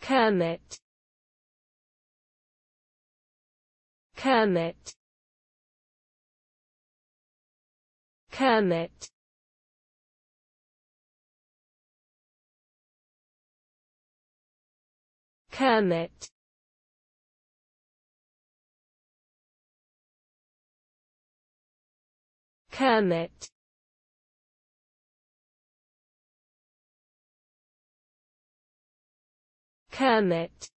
Kermit. Kermit. Kermit. Kermit. Kermit Kermit